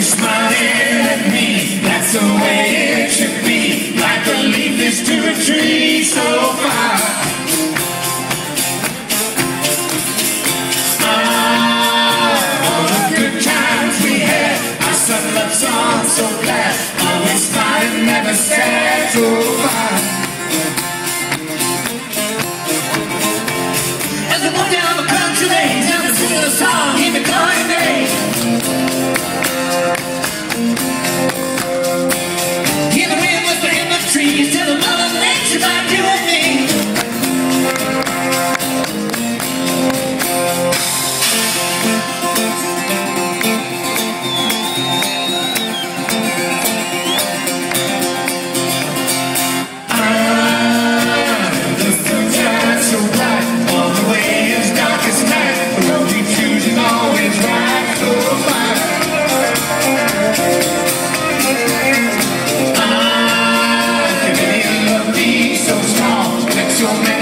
you smiling at me. That's the way it should be. Like a leaf is to a tree so far. Oh, all the good times we had. Our sun loves on so glad. Always smiling, never sad so far. As I walk down the country lane, down the your man.